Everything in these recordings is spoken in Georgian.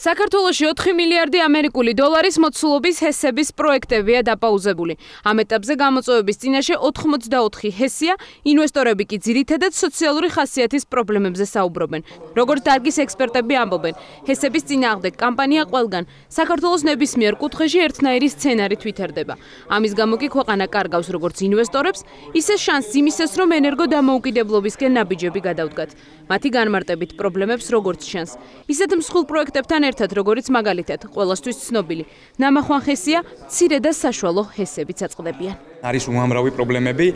საქართველოში 4 მილიარდი ამერიკული დოლარის მოცულობის ჰესების პროექტებია დაპაუზებული. ამ ეტაპზე გამოწვევების წინაშე 84 ჰესია, ინვესტორები კი ძირითადად სოციალური ხასიათის პრობლემებზე საუბრობენ. როგორც დარგის ექსპერტები ამბობენ, ჰესების წინააღმდეგ კამპანია ყველგან საქართველოს ნებისმიერ კუთხეში ერთნაირი სცენარით ვითარდება. ამის გამო კი ქვეყანა კარგავს როგორც ინვესტორებს, ისე შანსს იმისას, რომ ენერგო დამოუკიდებლობისკენ ნაბიჯები გადავდგათ. მათი განმარტებით პრობლემებს როგორც შანსს, ისეთ მსხვილ პროექტებთან ერთად როგორც მაგალითად ყველასთვის ცნობილი. ნამახვან ხესია ცირე და საშუალო ჰესებიც აწყდებიან არის უამრავი პრობლემები.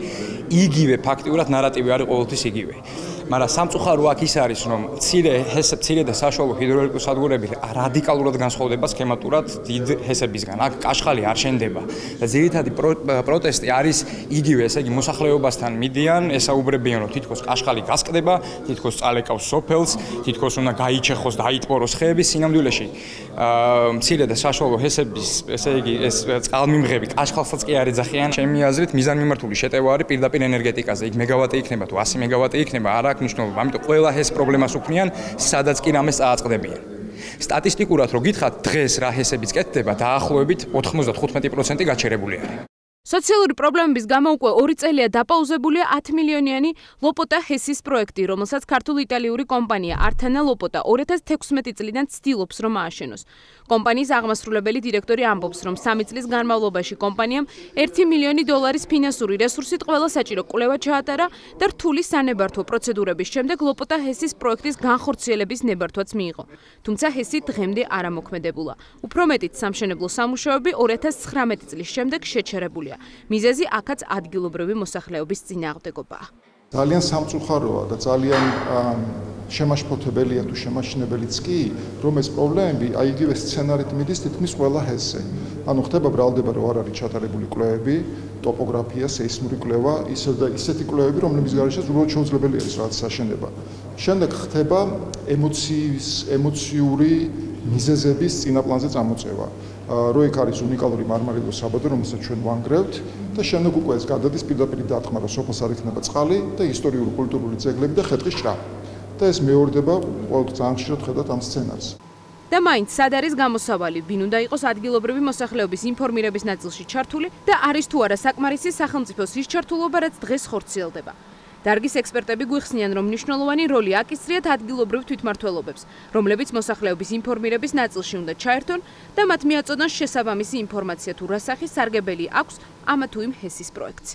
იგივე ფაქტიურად ნარატივი არის ყოველთვის იგივე. მაგრამ სამწუხარო აქ ის არის რომ ცირე ჰესე ცირე და საშუალო ჰიდროელექტროსადგურები რადიკალურად განსხვავდება სქემატურად დიდ ჰესებისგან. აქ კაშხალი არ შენდება და ძირითადი პროტესტი არის იგივე ესე იგი მოსახლეობასთან მიდიან ესაუბრებიან რომ თითქოს კაშხალი გასკდება თითქოს წალეკავს სოფელს თითქოს უნდა გაიჩეხოს და აიტბოროს ხეები სინამდვილეში მცირე და საშუალო ჰესების ესე იგი ეს წყალმიმღები კაშხალსაც კი არ ეძახიან ჩემი აზრით მიზანმიმართული შეტევა არის პირდაპირ ენერგეტიკაზე. იქ მეგავატი იქნება თუ 100 მეგავატი იქნება არ აქვს მნიშვნელობა. ამიტომ ყველა ჰეს პრობლემას უქმნიან სადაც კი რამეს წააწყდებიან სტატისტიკურად რო გითხრათ დღეს რა ჰესებიც კეთდება დაახლოებით 95% გაჩერებული არის სოციალური პრობლემების გამო უკვე 2 წელია დაპაუზებულია 10 მილიონიანი ლოპოტა ჰესის პროექტი, რომელსაც ქართულ-იტალიური კომპანია Artana Lopota 2016 წლიდან ცდილობს რომ ააშენოს. კომპანიის აღმასრულებელი დირექტორი ამბობს, რომ 3 წლის განმავლობაში კომპანიამ 1 მილიონი დოლარის ფინანსური რესურსით ყველა საჭირო კვლევა ჩაატარა და რთული სანებართვო პროცედურების შემდეგ ლოპოტა ჰესის პროექტის განხორციელების ნებართვაც მიიღო. თუმცა ჰესი დღემდე არ ამოქმედებულა. უფრო მეტიც სამშენებლო სამუშაოები 2019 წლის შემდეგ შეჩერებულია. მიზეზია. მიზეზი აქაც ადგილობრივი მოსახლეობის წინააღმდეგობაა. ძალიან სამწუხაროა და ძალიან შემაშფოთებელია თუ შემაშინებელიც კი, რომ ეს პრობლემები აი იგივე სცენარით მიდის თითქმის ყველა ჰესზე. ანუ ხდება ბრალდება რომ არ არის ჩატარებული კვლევები, ტოპოგრაფია, სეისმური კვლევა, ისე და ისეთი კვლევები, რომლებიც გარშემო უბრალოდ შეუძლებელი არის რაღაც საშენება. შემდეგ ხდება ემოციის, ემოციური მიზეზების წინაპლანზე წამოწევა. რო იქ არის უნიკალური მარმარილო საბადო, რომელსაც ჩვენ ვანგრევთ და შემდეგ უკვე ეს გადადის პირდაპირ დათქმა, რომ სოფოს არ იქნება წყალი და ისტორიული კულტურული ძეგლები და ხეტყის ჭრა. და ეს მეორდება ყოველთვის ძალიან ხშირად ხედავთ ამ სცენარს. და მაინც სად არის გამოსავალი? ვინ უნდა იყოს ადგილობრივი მოსახლეობის ინფორმირების ნაწილში ჩართული და არის თუ არა საკმარისი სახელმწიფოს ის ჩართულობა, რაც დღეს ხორციელდება? დარგის ექსპერტები გვიხსნიან, რომ მნიშვნელოვანი როლი აკისრიათ ადგილობრივ თვითმმართველობებს, რომლებიც მოსახლეობის ინფორმირების ნაწილში უნდა ჩაერთონ და მათ მიაწოდონ შესაბამისი ინფორმაცია თუ რა სახის სარგებელი აქვს ამა თუ იმ ჰესის პროექტს.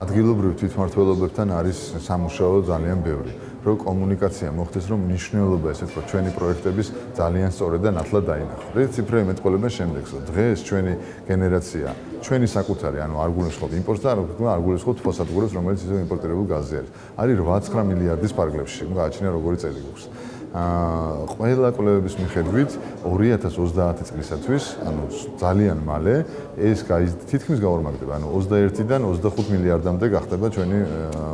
ადგილობრივ თვითმმართველობებთან არის სამუშაო ძალიან ბევრი. რომ კომუნიკაცია მოხდეს, რომ მნიშვნელობა ესე თქვა ჩვენი პროექტების ძალიან სწორად და ნათლად დაინახოს. ეს ციფრები მეტყოლებენ შემდეგს, რომ დღეს ჩვენი გენერაცია, ჩვენი საკუთარი, ანუ არ გულისხმობ იმპორტს და არ გულისხმობ ფოსატურებს, რომელიც ისე იმპორტირებულ გაზზე არის. არის 8-9 მილიარდის პარკლებში, გააჩნია როგორი წელი გვაქვს. აა ყველა კვლევების მიხედვით 2030 წლისათვის, ანუ ძალიან მალე ეს თითქმის გაორმაგდება, ანუ 21-დან 25 მილიარდამდე გახდება ჩვენი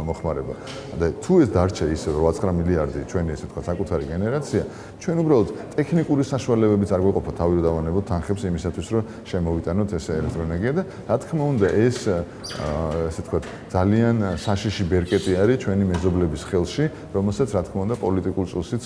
მოხმარება. და თუ ეს დარჩა ისე 8-9 მილიარდი ჩვენი ესე თქვა საკუთარი გენერაცია, ჩვენ უბრალოდ ტექნიკური საშუალებებიც არ გვეყოფა თავი დავანებოთ თანხებს იმისათვის, რომ შემოვიტანოთ ეს ელექტროენერგია და რა თქმა უნდა ეს ესე თქვა ძალიან საშიში ბერკეტი არის ჩვენი მეზობლების ხელში, რომელსაც რა თქმა უნდა პოლიტიკურ წილსიც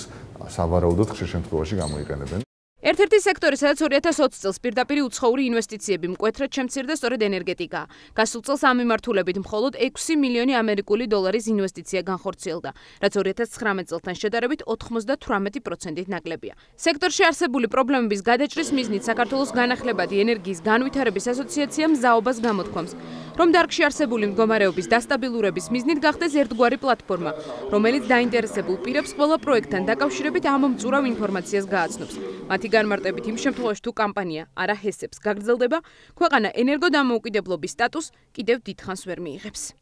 სავარაუდოდ ხშირ შემთხვევაში გამოიყენებენ. ერთ-ერთი სექტორი, სადაც 2020 წელს პირდაპირ უცხოური ინვესტიციები მკვეთრად შემცირდა სწორედ ენერგეტიკა. გასულ წელს ამ მიმართულებით მხოლოდ 6 მილიონი ამერიკული დოლარის ინვესტიცია განხორციელდა, რაც 2019 წელთან შედარებით 98%-ით ნაკლებია. სექტორში არსებული პრობლემების გადაჭრის მიზნით საქართველოს განახლებადი ენერგიის განვითარების ასოციაციამ ზაობას გამოთქვამს. რომ დარგში არსებული მდგომარეობის დასტაბილურების მიზნით გახდეს ერთგვარი პლატფორმა, რომელიც დაინტერესებულ პირებს ყველა პროექტთან დაკავშირებით ამომწურავ ინფორმაციას გააცნობს. მათი განმარტებით იმ შემთხვევაში თუ კამპანია არა ჰესებს გაგრძელდება, ქვეყანა ენერგოდამოუკიდებლობის სტატუსს კიდევ დიდხანს ვერ მიიღებს.